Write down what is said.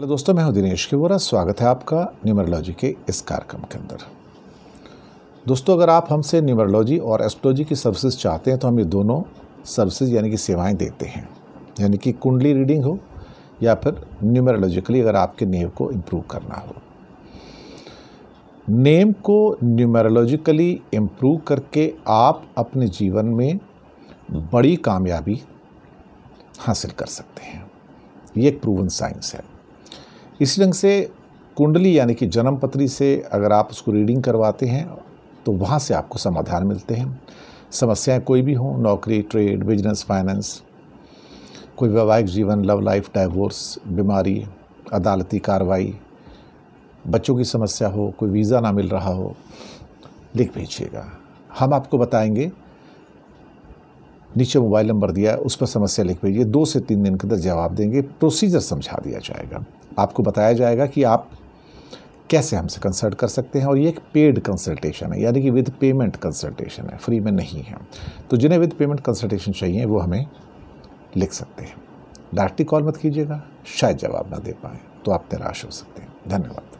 Hello दोस्तों, मैं हूँ दिनेश के किवोरा। स्वागत है आपका न्यूमरोलॉजी के इस कार्यक्रम के अंदर। दोस्तों, अगर आप हमसे न्यूमरोलॉजी और एस्ट्रोलॉजी की सर्विसेज़ चाहते हैं तो हम ये दोनों सर्विसेज़ यानी कि सेवाएँ देते हैं। यानी कि कुंडली रीडिंग हो या फिर न्यूमरोलॉजिकली अगर आपके नेम को इम्प्रूव करना हो। नेम को न्यूमरोलॉजिकली इम्प्रूव करके आप अपने जीवन में बड़ी कामयाबी हासिल कर सकते हैं। ये एक प्रूवन साइंस है। इसी ढंग से कुंडली यानी कि जन्म पत्री से अगर आप उसको रीडिंग करवाते हैं तो वहाँ से आपको समाधान मिलते हैं। समस्याएँ कोई भी हों, नौकरी, ट्रेड, बिज़नेस, फाइनेंस, कोई वैवाहिक जीवन, लव लाइफ, डाइवोर्स, बीमारी, अदालती कार्रवाई, बच्चों की समस्या हो, कोई वीज़ा ना मिल रहा हो, लिख भेजिएगा। हम आपको बताएँगे, नीचे मोबाइल नंबर दिया है उस पर समस्या लिख भेजिए, दो से तीन दिन के अंदर जवाब देंगे, प्रोसीजर समझा दिया जाएगा। आपको बताया जाएगा कि आप कैसे हमसे कंसल्ट कर सकते हैं और ये एक पेड कंसल्टेशन है, यानी कि विद पेमेंट कंसल्टेशन है फ्री में नहीं है। तो जिन्हें विद पेमेंट कंसल्टेशन चाहिए, वो हमें लिख सकते हैं। डायरेक्टली कॉल मत कीजिएगा, शायद जवाब ना दे पाए तो आप निराश हो सकते हैं। धन्यवाद।